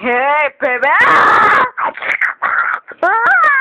Hey, baby! Ah!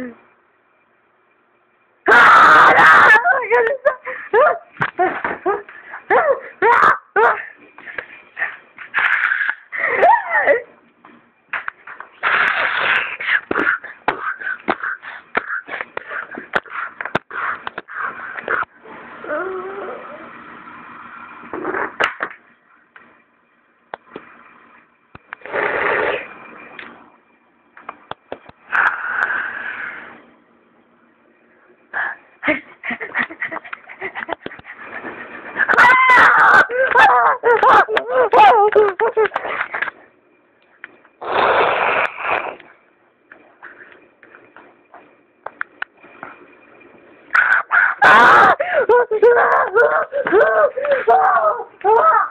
Mm-hmm. Ah!